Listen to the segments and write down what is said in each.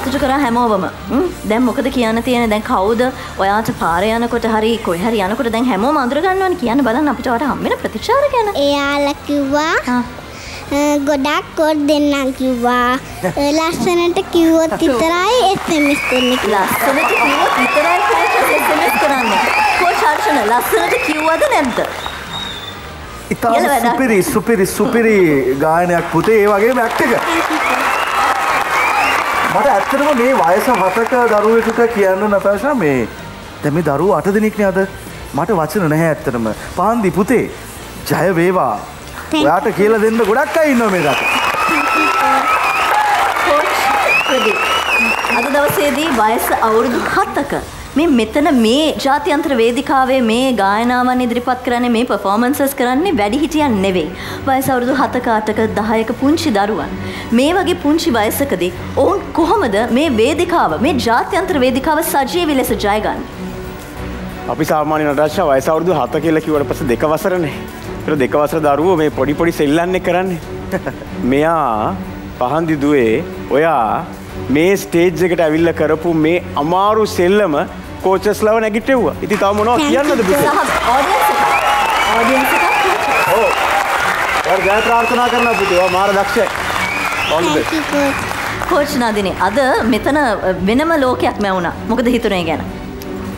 සතුටු කරා හැමෝවම? දැන් මොකද කියන්න තියෙන දැන් කවුද ඔයාට පාර යනකොට හරි කොයි හරි යනකොට දැන් හැමෝම අඳුර ගන්නවනේ කියන්න බලන්න අපිට වට හම්බෙන ප්‍රතිචාර ගැන. එයාලා කිව්වා ගොඩක් කොඩ් දෙන්නම් කිව්වා. ලස්සනට කිව්වොත් විතරයි SMS දෙන්න කියලා. ලස්සනට කිව්වොත් විතරයි SMS කරන්නේ. කෝච් හර්ෂණ ලස්සනට කිව්වද නැද්ද? වැඩක්. සුපිරි සුපිරි සුපිරි ගායනයක් පුතේ. ඒ වගේ මැක්්ටක මට ඇත්තටම මේ වයස හතක දරුවෙකුට කියන්න නතාශා මේ දැම දරුව අට දෙනෙක්න අද? මට වචන නැහැ ඇත්තටම. පාන්දි පුතේ ජය වේවා. ඔයාට කියල දෙන්න ගොඩක් අයි ඉන්න මේ දට ප්‍රදීප් අද දවසේදී වයස අවුරුදු හත්තක මේ මෙතන මේ ජාත්‍යන්ත්‍ර වේදිකාවේ මේ ගායනාවන් ඉදිරිපත් කරන්නේ මේ පර්ෆෝමන්සස් කරන්නේ වැඩිහිටියන් නෙවෙයි. වයස අවුරුදු 7ක 8ක 10ක පුංචි දරුවන්. මේ වගේ පුංචි වයසකදී ඔවුන් කොහොමද මේ වේදිකාව මේ ජාත්‍යන්ත්‍ර වේදිකාව සජීවී ලෙස ජයගන්නේ? අපි සාමාන්‍ය නටාශා වයස අවුරුදු 7 කියලා කිව්වට පස්සේ දෙක වසරනේ. ඒතර දෙක වසර දරුවෝ මේ පොඩි පොඩි සෙල්ලන්නේ කරන්නේ. මෙයා පහන්දි දුවේ ඔයා මේ ස්ටේජ් එකට ඇවිල්ලා කරපු මේ අමාරු සෙල්ලම කෝචස්ලව නැගිටෙව්වා. ඉතින් තව මොනවද කියන්නද ජය ප්‍රාර්ථනා කරනවා පුතේ. ඔයා මාර දක්ෂයි. All the best. Thank you, coach. Coach නදිනේ අද මෙතන වෙනම ලෝකයක් මැවුණා. මොකද හිතුනේ ගැන?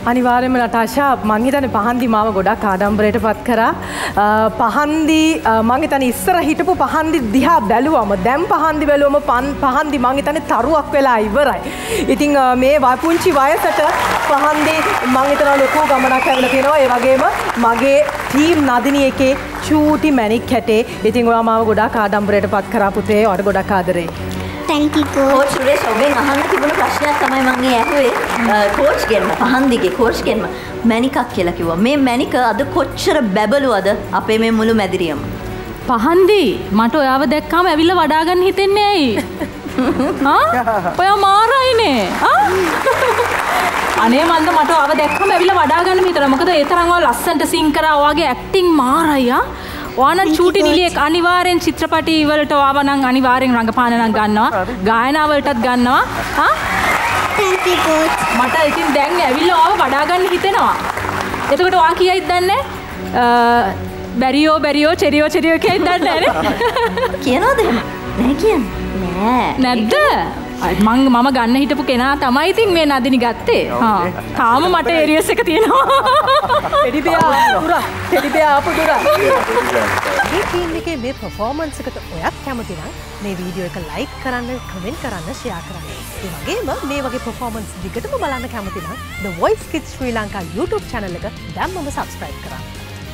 අනිවාර්යයෙන්ම නටාෂා මං හිතන්නේ පහන්දි මාව ගොඩක් ආඩම්බරයට පත් කරා. අ, පහන්දි අ, මං හිතන්නේ ඉස්සර හිටපු පහන්දි දිහා බැලුවම දැන් පහන්දි බැලුවම පන්- පහන්දි මං හිතන්නේ තරුවක් වෙලා ඉවරයි. ඉතින් අ, මේ වපුංචි වයසට පහන්දි මං හිතනවා ලොකු ගමනක් ඇවිල්ලා තියෙනවා. ඒ වගේම මගේ ටීම් නදිනී එකේ චූටි මැණික් හැටේ. ඉතින් ඔයා මාව ගොඩක් ආඩම්බරයට පත් කරා පුතේ. ඔයාට ගොඩක් ආදරේ. Coach. කෝච් සුරේෂ් ඔබෙන් අහන්න තිබුණු ප්‍රශ්නයක් තමයි මම මේ ඇහුවේ කෝච් ගෙන්ම පහන්දිගේ කෝච් ගෙන්ම මැනිකක් කියලා කිව්වා. මේ මැනික අද කොච්චර බැබළුවද අපේ මේ මුළු මැදිරියම. පහන්දි මට ඔයාව දැක්කාම ඇවිල්ල වඩාගන්න හිතෙන්නේ ඇයි ඔය මාරයිනේ? අනේ මන්ද මට අව දැක්කම ඇවිල්ල වඩාගන්න හිතර මොකද ඒ තරම්ව ලස්සන්ට සිං කරා ඔයාගේ ඇක්ටිං මාරයියා ඕන චූටි නිලියෙක් අනිවාර්යෙන් චිත්‍රපටි වලට ආවනම් අනිවාර්යෙන් රඟපානනම් ගන්නවා ගායනාවලටත් ගන්නවා. මට ඉතින් දැන් ඇවිල්ල ආව වඩාගන්න හිතෙනවා එතකොට වා කියයිත් දන්නේ බැරියෝ බැරියෝ චෙරියෝ චෙරියෝ කියයි දන්න එහෙම? නෑ කියන්නේ. නෑ. නැද්ද මං මම ගන්න හිටපු කෙනා තමයි ඉතින් මේ නදිනි ගත්තේ හා. තාම මට ඒරියස් එක තියෙනවා ටෙඩිබෙයා ආපු දුර මේ ෆිල්ම් එකේ මේ පර්ෆෝමන්ස් එකට ඔයත් කැමති නම් මේ වීඩියෝ එක ලයික් කරන්න කමෙන්ට් කරන්න ෂෙයා කරන්න. ඒ වගේම මේ වගේ පර්ෆෝමන්ස් දිගටම බලන්න කැමති නම් The Voice Kids Sri Lanka YouTube channel එක දැම්මම subscribe කරන්න.